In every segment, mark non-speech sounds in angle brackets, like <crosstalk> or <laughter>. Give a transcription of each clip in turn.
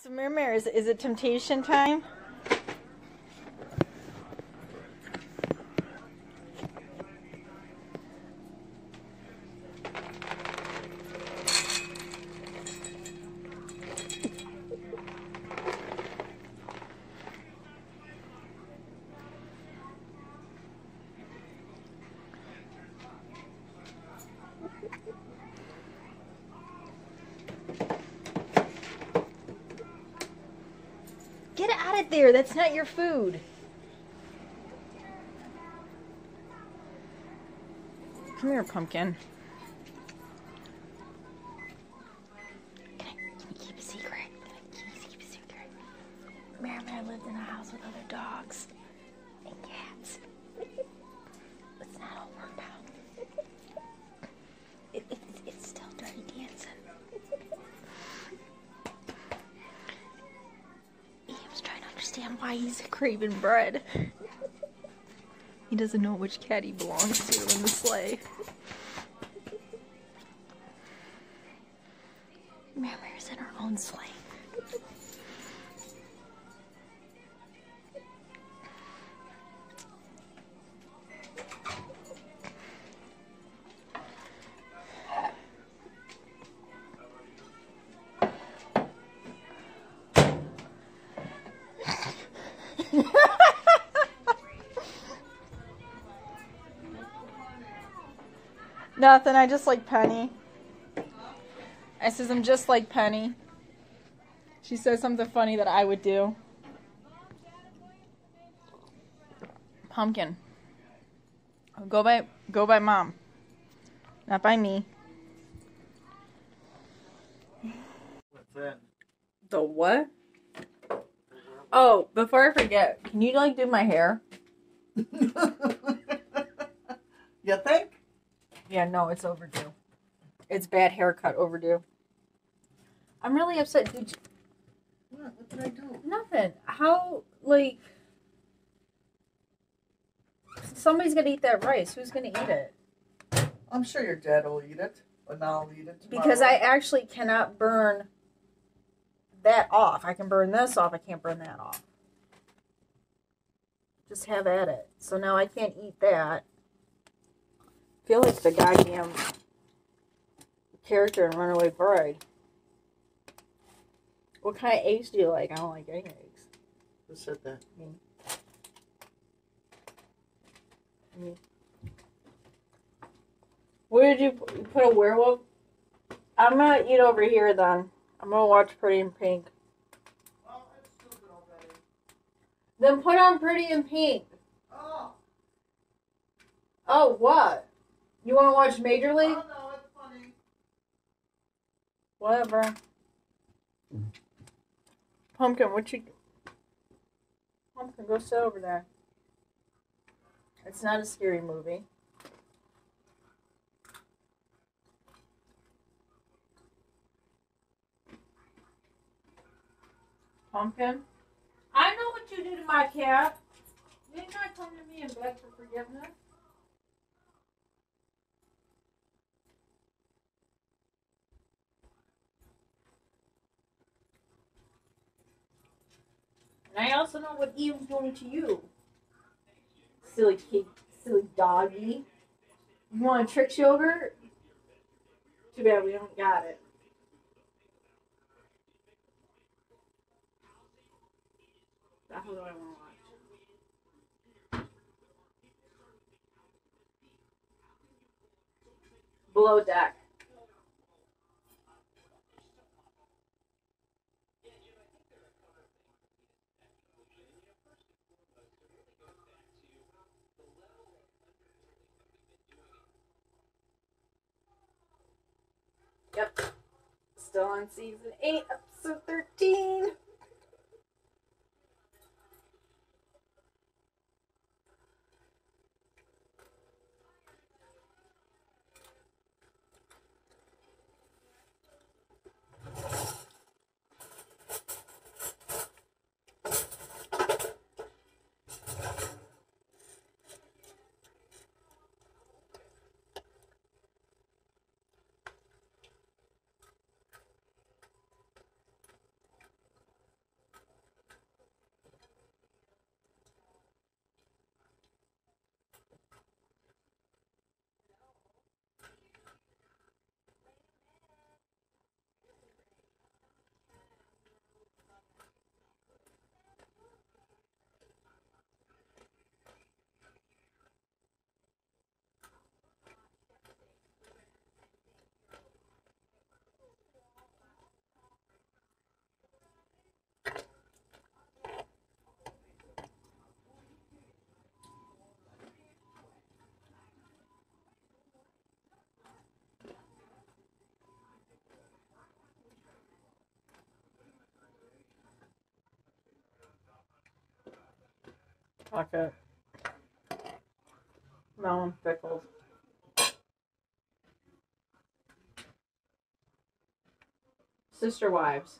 So, Mary, is, is it temptation time? There. That's not your food. Come here, pumpkin. Why he's craving bread. He doesn't know which cat he belongs to in the sleigh. Nothing. I just like Penny. I says I'm just like Penny. She says something funny that I would do. Pumpkin. Go by go by mom. Not by me. What's that? The what? Oh, before I forget, can you like do my hair? <laughs> you think? Yeah, no, it's overdue. It's bad haircut overdue. I'm really upset. Did you, What? What did I do? nothing. How like somebody's gonna eat that rice? Who's gonna eat it? I'm sure your dad will eat it, but now I'll eat it tomorrow. Because I actually cannot burn that off. I can burn this off. I can't burn that off. Just have at it. So now I can't eat that. I feel like the goddamn character in Runaway Bride. What kind of eggs do you like? I don't like any eggs. Who said that? Me. Where did you pu- you put a werewolf? I'm gonna eat over here then. I'm gonna watch Pretty in Pink. It's stupid already. Then put on Pretty in Pink. Oh, Oh, what? You want to watch Major League? oh no, it's funny. Whatever. Pumpkin, what you? Pumpkin, go sit over there. It's not a scary movie. Pumpkin? I know what you did to my cat. Didn't I come to me and beg for forgiveness? I also know what Eve's doing to you. Silly kid, silly doggy. You want a trick yogurt? Too bad we don't got it. Hell do I want to watch? Below deck. Yep. Still on season 8, episode 13. Pocket. Melon pickles. Sister wives.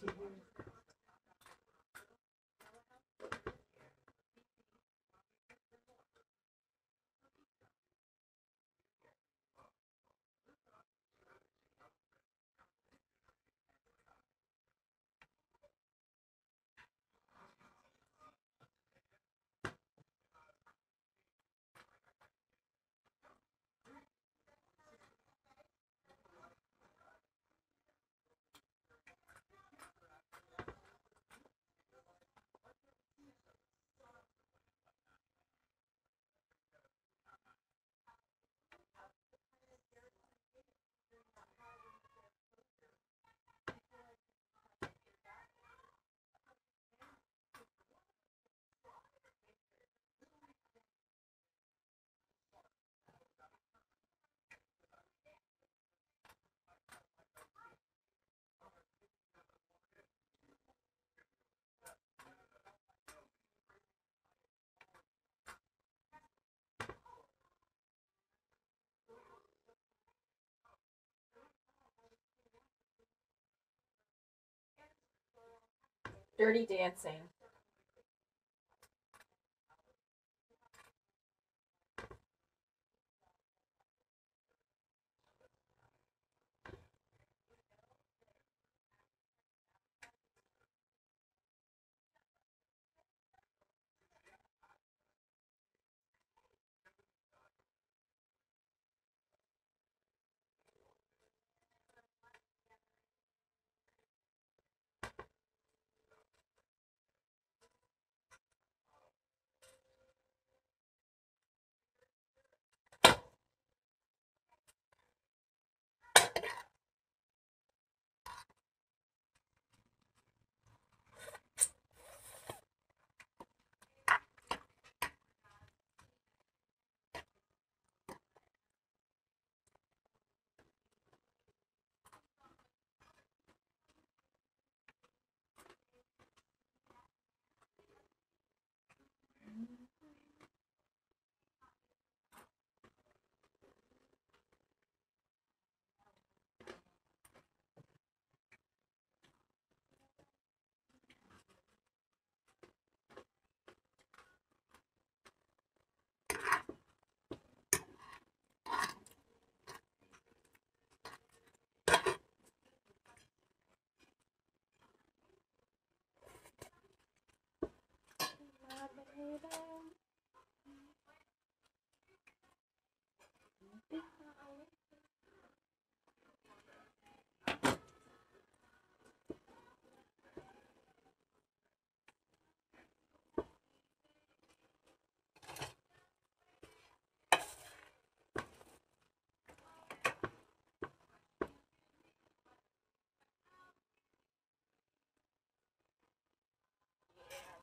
to Dirty Dancing.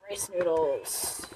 Rice noodles.